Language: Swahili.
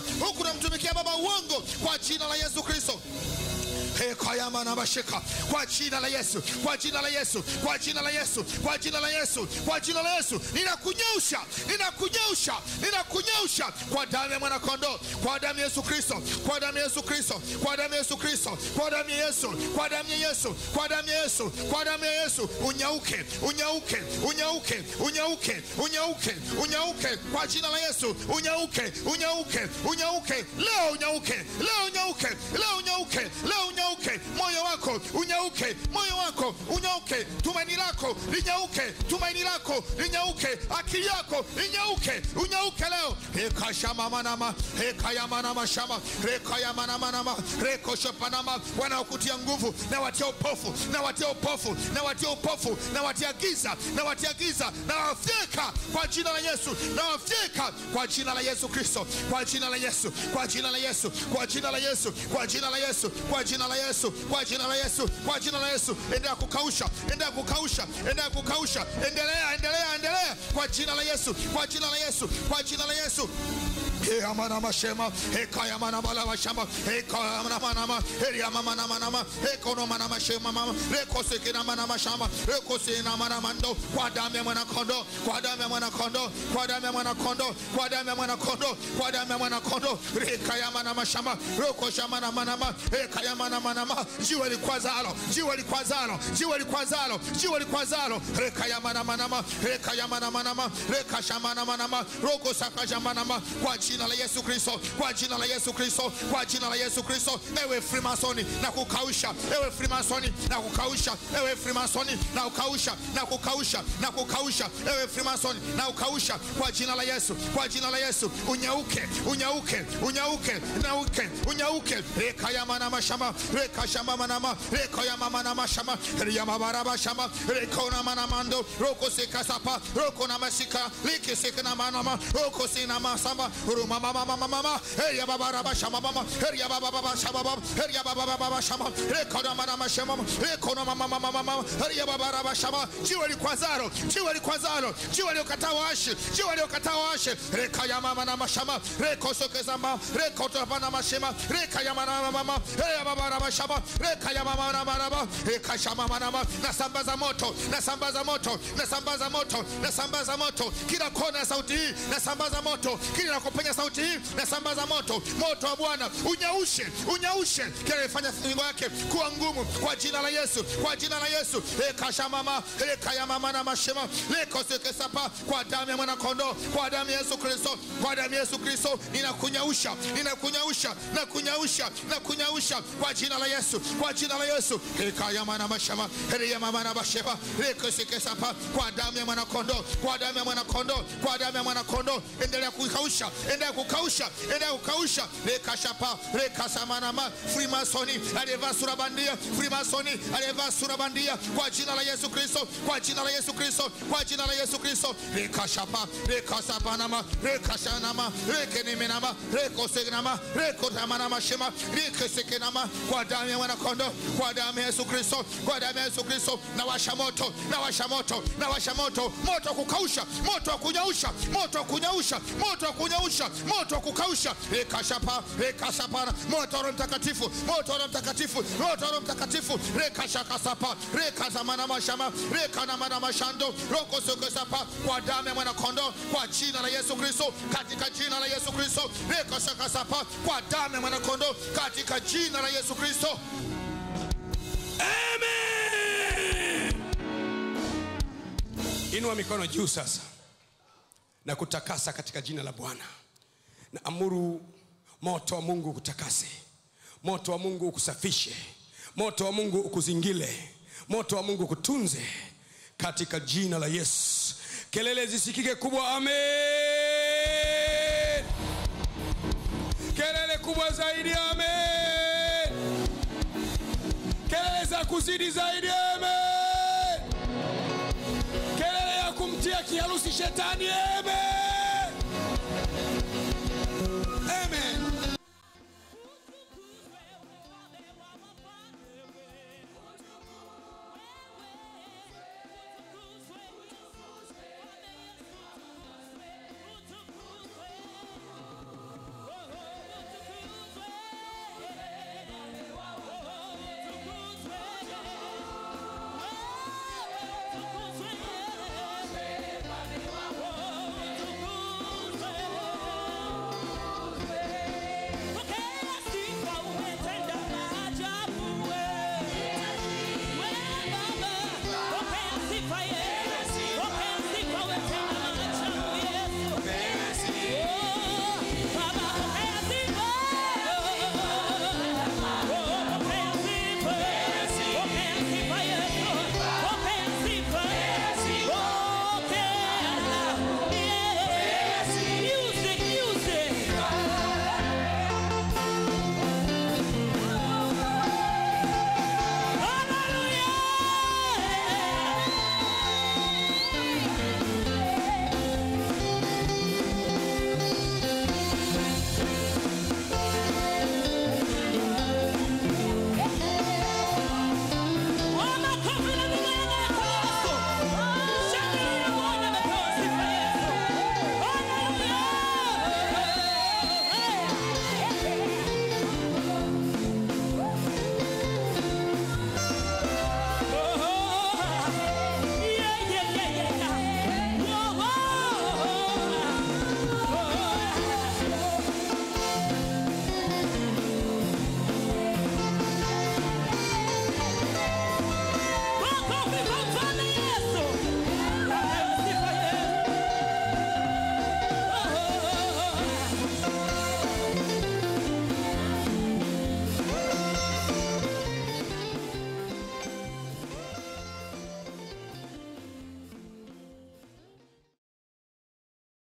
kufa huku namtumikia baba uongo kwa jina la yesu kristo. Ekayamanabashika kwa jina la yesu kwa jina la yesu kwa jina la yesu kwa jina la yesu kwa jina la yesu. Ninakunyeusha ninakunyeusha ninakunyeusha kwa damu ya mwanakondoo kwa damu ya yesu kristo kwa damu ya yesu kristo kwa damu ya yesu kristo kwa damu ya yesu kwa damu ya yesu kwa damu ya yesu kwa damu ya yesu. Unyauke unyauke unyauke unyauke unyauke unyauke. Kwa jina la yesu unyauke unyauke unyauke. Leo unyauke leo unyauke leo unyauke leo unyauke. Moyo wako unyauke moyo wako unyauke. Tumaini lako linyauke tumaini lako linyauke. Akili yako inyauke unyauke leo hekashamamanama hekayamanamashama rekayamanamanama rekoshopanama wanaokutia nguvu na watia upofu na watia upofu na watia upofu na watia giza na watia giza na wafyeka kwa jina la yesu na wafyeka kwa jina la yesu kristo kwa jina la yesu kwa jina la yesu kwa jina la yesu kwa jina la yesu kwa jina la yesu kwa jina la yesu kwa jina la yesu endelea kukausha endelea kukausha endelea kukausha endelea endelea endelea kwa jina la yesu kwa jina la yesu kwa jina la yesu isso. Ekayamanabalabashama, Ekayamanamanama, Eriamamanamanama, Ekonomanamashema, mama, Rekosekinamanamashama, Rekosenamanamando, kwa damu ya mwanakondoo, kwa damu ya mwanakondoo, kwa damu ya mwanakondoo, kwa damu ya mwanakondoo, kwa damu ya mwanakondoo, Rekayamanamashama, Rekoshamanamanama, Ekayamanamanama, jiwe likwazalo, jiwe likwazalo, jiwe likwazalo, jiwe likwazalo, Rekayamanamanama, Rekayamanamanama, Rekashamanamanama, Rokosakashamanama, kwa jina la Yesu Kristo, kwa jina la Yesu Kristo, kwa jina la Yesu Kristo, ewe Freemasoni na kukausha, ewe Freemasoni na kukausha, ewe Freemasoni na kukausha, na kukausha, na kukausha, ewe Freemasoni na kukausha, kwa jina la Yesu, kwa jina la Yesu, unyauke, unyauke, unyauke, unyauke, unyauke, reka ya mana mashama, reka shama manama, reka ya mama na mashama, mama mabaraba shama, reka na mana mando, roko sikasapa, roko na masika, liki sikana manama, roko sina masama, ruma mama mama mama, shama mama, shama mama, baba shama, mama mama mama, ya mama mama mama, ya mama na mama, shama mama, nasambaza moto, nasambaza moto, nasambaza moto, nasambaza moto, kila kona ya sauti hii, nasambaza moto, kila nakopenya sauti hii, na sambaza moto, moto wa Bwana unyaushe, unyaushe kile alifanya fingo yake kuwa ngumu, kwa jina la Yesu, kwa jina la Yesu, Ekasha mama reka ya mama na mashema, lekosekesapa, seke sapa, kwa damu ya mwana kondoo, kwa damu ya Yesu Kristo, kwa damu ya Yesu Kristo, ninakunyausha, ninakunyausha, na kunyausha, na kunyausha, kwa jina la Yesu, kwa jina la Yesu, reka ya mama na mashema, ya mama na mashema, lekosekesapa, seke sapa, kwa damu ya mwana kondoo, kwa damu ya mwana kondoo, kwa damu ya mwana kondoo, endelea kukausha, endelea kukausha, endelea kukausha, reka shapa, frimasoni aliyevaa sura bandia, frimasoni aliyevaa sura bandia, kwa jina la Yesu Kristo, kwa jina la Yesu Kristo, kwa jina la Yesu Kristo, reka shapa, reka rekenimenama, reka shanama, reke nimenama, reko segnama, reko tamanama shema, reke sekenama, kwa damu ya mwanakondoo, kwa damu ya Yesu Kristo, kwa damu ya Yesu Kristo, na washa moto, na washa moto, na washa moto, moto wa kukausha, moto wa kunyausha, moto wa kunyausha, moto wa kunyausha, moto wa kukausha, rekashapa rekashapana moto wa Mtakatifu, moto wa Mtakatifu, moto wa Mtakatifu, rekashakasapa rekazamana reka zamana mashama, reka na mana mashando, roko soko sapa, kwa damu ya mwana kondoo, kwa jina la Yesu Kristo, katika jina la Yesu Kristo, reka shaka kwa damu ya mwana kondoo, katika jina la Yesu Kristo. Amen. Inua mikono juu sasa na kutakasa katika jina la Bwana. Na amuru moto wa Mungu ukutakase, moto wa Mungu ukusafishe, moto wa Mungu ukuzingile, moto wa Mungu ukutunze katika jina la Yesu. Kelele zisikike kubwa, amen. Kelele kubwa zaidi, amen. Kelele za kuzidi zaidi, amen. Kelele ya kumtia kiharusi shetani, amen.